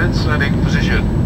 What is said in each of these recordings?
Translating position.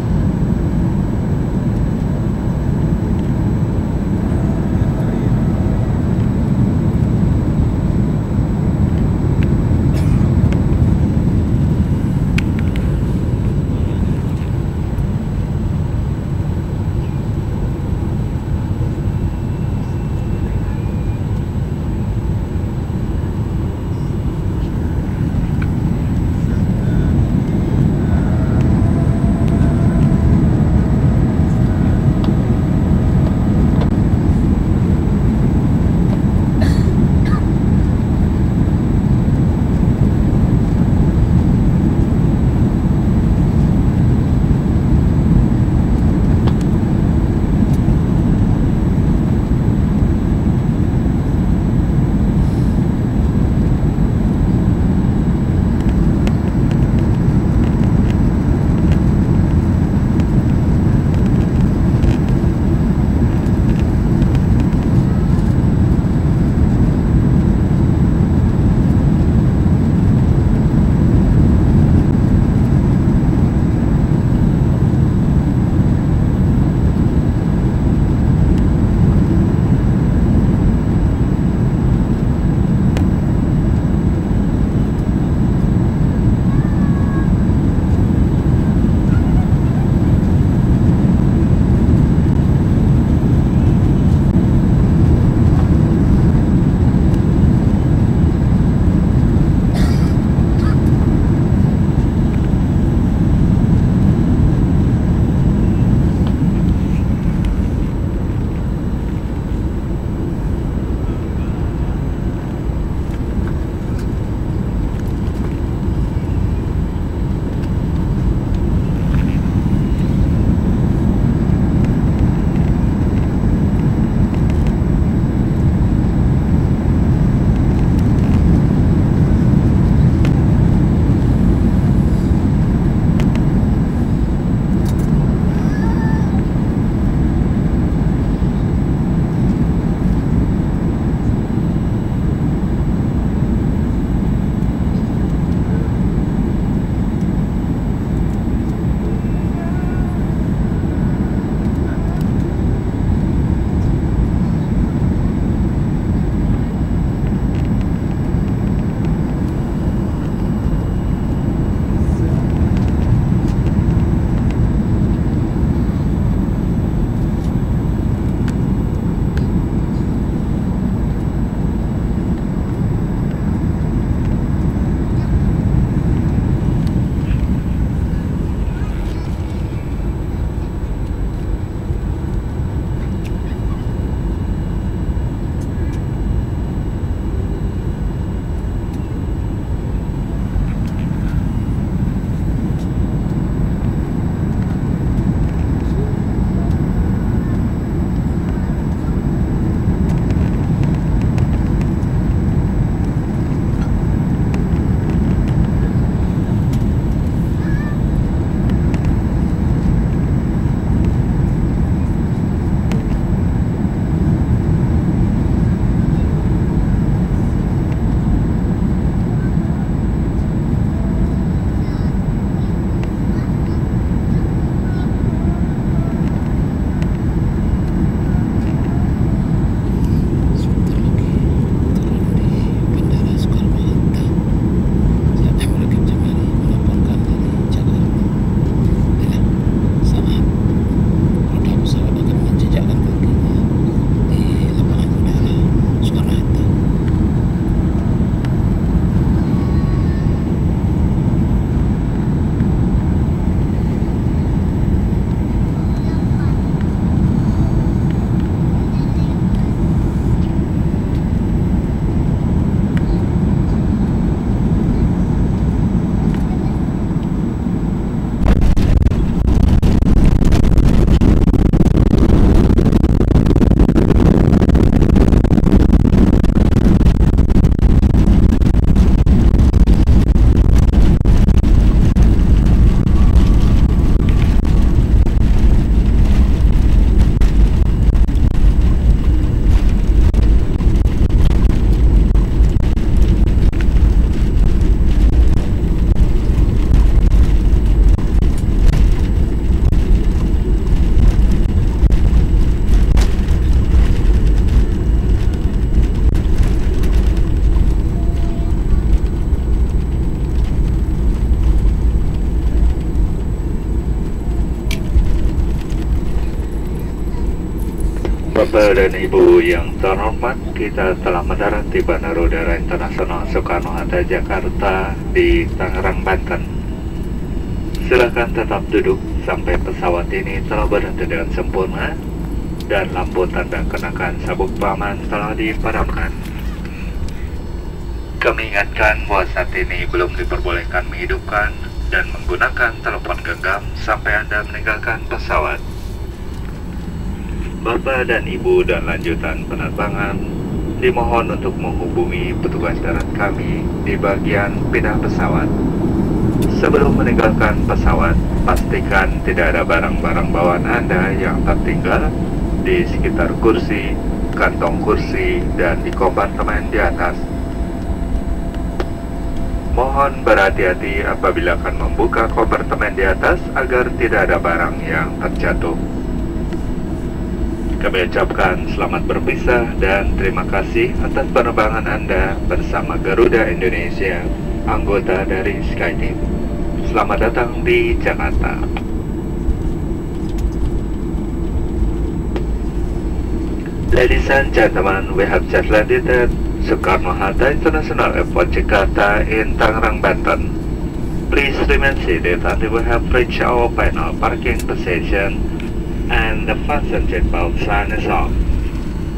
Bapak dan Ibu yang terhormat, kita telah mendarat di Bandara Udara Internasional Soekarno-Hatta, Jakarta di Tangerang, Banten. Silakan tetap duduk sampai pesawat ini telah berhenti dengan sempurna dan lampu tanda kenakan sabuk paman telah dipadamkan. Kami ingatkan bahwa saat ini belum diperbolehkan menghidupkan dan menggunakan telepon genggam sampai Anda meninggalkan pesawat. Bapak dan Ibu dan lanjutan penerbangan dimohon untuk menghubungi petugas darat kami di bagian pindah pesawat. Sebelum meninggalkan pesawat, pastikan tidak ada barang-barang bawaan Anda yang tertinggal di sekitar kursi, kantong kursi, dan di kompartemen di atas. Mohon berhati-hati apabila akan membuka kompartemen di atas agar tidak ada barang yang terjatuh. Kami ucapkan selamat berpisah dan terima kasih atas penerbangan Anda bersama Garuda Indonesia, anggota dari SkyTeam. Selamat datang di Jakarta. Ladies and gentlemen, we have just landed at Soekarno-Hatta International Airport, Jakarta in Tangerang, Banten. Please remain seated until we have reached our final parking position and the fasten seatbelt sign is off.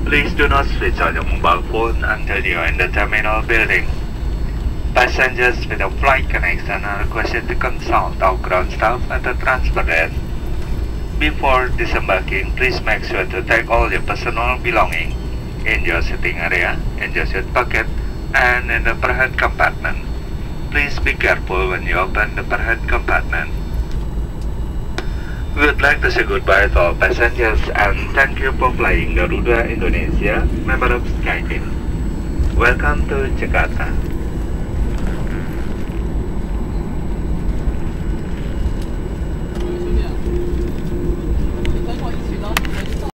Please do not switch on your mobile phone until you are in the terminal building. Passengers with a flight connection are requested to consult our ground staff at the transfer desk. Before disembarking, please make sure to take all your personal belongings in your sitting area, in your seat pocket, and in the overhead compartment. Please be careful when you open the overhead compartment. We would like to say goodbye to all passengers and thank you for flying Garuda Indonesia, member of SkyTeam. Welcome to Jakarta.